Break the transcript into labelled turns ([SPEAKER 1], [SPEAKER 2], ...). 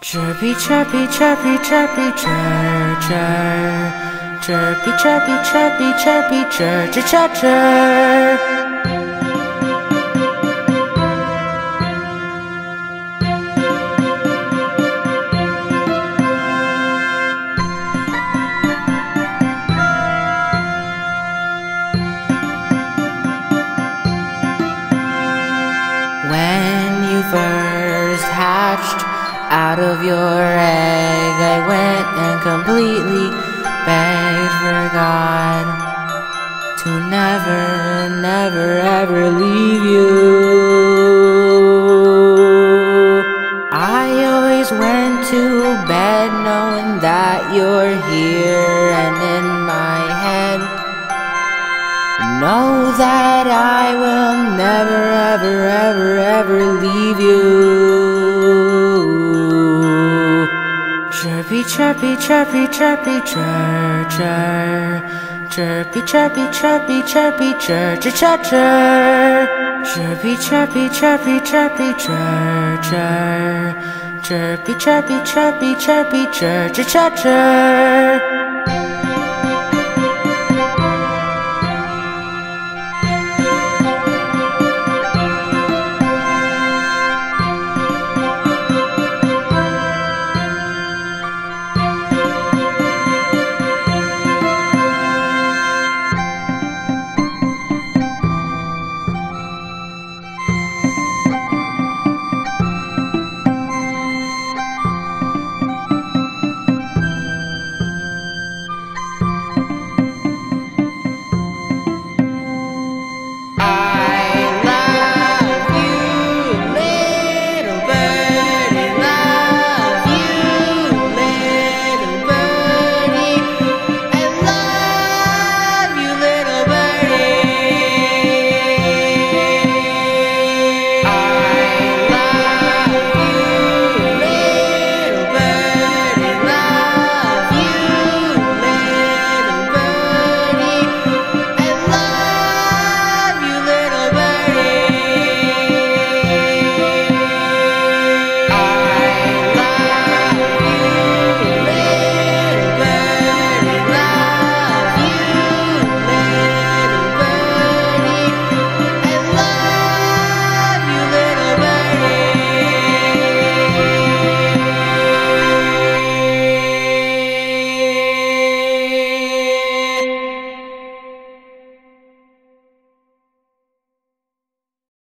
[SPEAKER 1] Chirpy, chirpy, chirpy, chirpy, chirp, chirp. Chirpy, chirpy, chirpy, chirpy, chirp, chirp, chirp, chirp. When you first hatched out of your egg, I went and completely begged for God to never, never, ever leave you. I always went to bed knowing that you're here and in my head. Know that I will never, ever, ever, ever leave you. Chirpy, chirpy, chirpy, chirpy, chirp, chirp. Chirpy, chirpy, chirpy, chirpy, chirp, chirp, chirp, chirp. Chirpy, chirpy, chirpy, chirpy, chirp, chirp. Chirpy, chirpy, chirpy, chirpy, chirp, chirp, chirp, chirp.